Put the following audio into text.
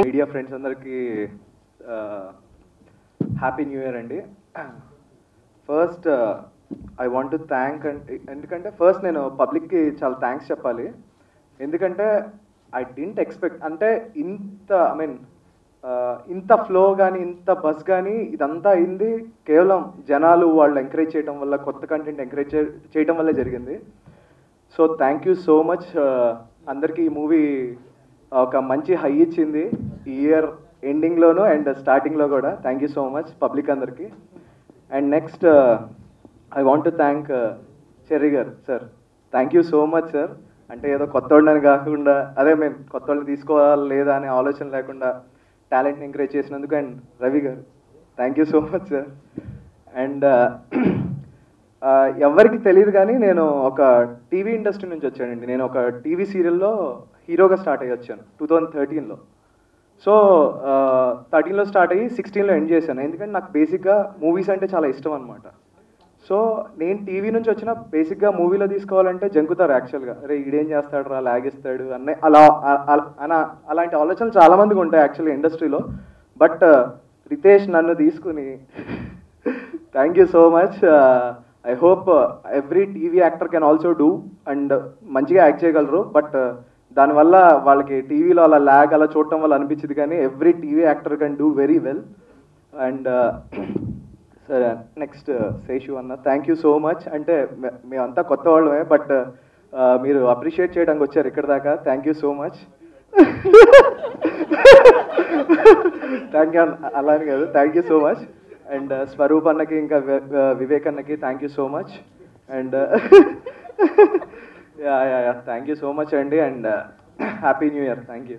Media friends అందరికీ happy new year అండి. First I want to thank అంటే ఎందుకంటే ఫస్ట్ నేను పబ్లిక్కి చాలా థ్యాంక్స్ చెప్పాలి. ఎందుకంటే ఐ డింట్ ఎక్స్పెక్ట్ అంటే ఇంత ఐ మీన్ ఇంత ఫ్లో కానీ ఇంత బస్ కానీ ఇదంతా అయింది కేవలం జనాలు వాళ్ళు ఎంకరేజ్ చేయడం వల్ల కొత్త కంటెంట్ ఎంకరేజ్ చేయడం వల్లే జరిగింది. So thank you so much అందరికీ ఈ మూవీ ఒక మంచి హై ఇచ్చింది ఇయర్ ఎండింగ్లోను అండ్ స్టార్టింగ్లో కూడా. Thank you so much public అందరికీ. And next I want to thank Cherry గారు sir thank you so much sir అంటే ఏదో కొత్త వాళ్ళని కాకుండా అదే మేము కొత్త వాళ్ళని తీసుకోవాలి లేదా అనే ఆలోచన లేకుండా టాలెంట్ని ఎంకరేజ్ చేసినందుకు అండ్ రవి గారు. Thank you so much sir and ఎవరికి తెలియదు కానీ నేను ఒక టీవీ ఇండస్ట్రీ నుంచి వచ్చానండి. నేను ఒక టీవీ సీరియల్లో హీరోగా స్టార్ట్ అయ్యి వచ్చాను టూ థౌజండ్ థర్టీన్లో సో థర్టీన్లో స్టార్ట్ అయ్యి సిక్స్టీన్లో ఎండ్ చేశాను. ఎందుకంటే నాకు బేసిక్గా మూవీస్ అంటే చాలా ఇష్టం అనమాట సో నేను టీవీ నుంచి వచ్చిన బేసిక్గా మూవీలో తీసుకోవాలంటే జంకుతారు యాక్చువల్గా. అరే ఈడేం చేస్తాడు రా లాగిస్తాడు అన్నీ అలా అలా- అలాంటి ఆలోచనలు చాలామందికి ఉంటాయి యాక్చువల్గా ఇండస్ట్రీలో. బట్ రితేష్ నన్ను తీసుకుని thank you so much I hope every TV actor can also do and మంచిగా యాక్ట్ చేయగలరు. బట్ uh, దానివల్ల వాళ్ళకి టీవీలో అలా ల్యాగ్ అలా చూడటం వల్ల అనిపించింది కానీ every TV actor can do very well and సరే నెక్స్ట్ uh, శేషు అన్న థ్యాంక్ యూ సో మచ్ అంటే మేమంతా కొత్త వాళ్ళమే బట్ uh, మీరు అప్రిషియేట్ చేయడానికి వచ్చారు ఇక్కడ దాకా. Thank you so much thank you అలానే కాదు. Thank you so much and Swaroop అన్నకి ఇంకా వివేక్ అన్నకి thank you so much and yeah yeah yeah thank you so much అండి and happy new year thank you